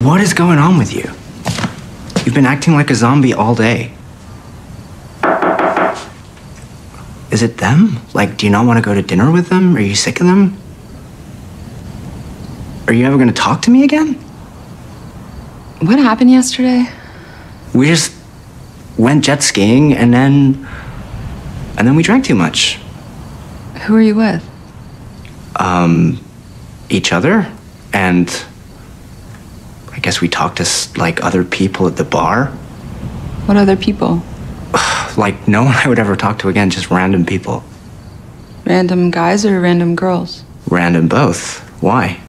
What is going on with you? You've been acting like a zombie all day. Is it them? Like, do you not want to go to dinner with them? Are you sick of them? Are you ever going to talk to me again? What happened yesterday? We just went jet skiing and then. and then we drank too much. Who are you with? Um, each other. And. I guess we talked to like other people at the bar. What other people? Like, no one I would ever talk to again, just random people. Random guys or random girls? Random both. Why?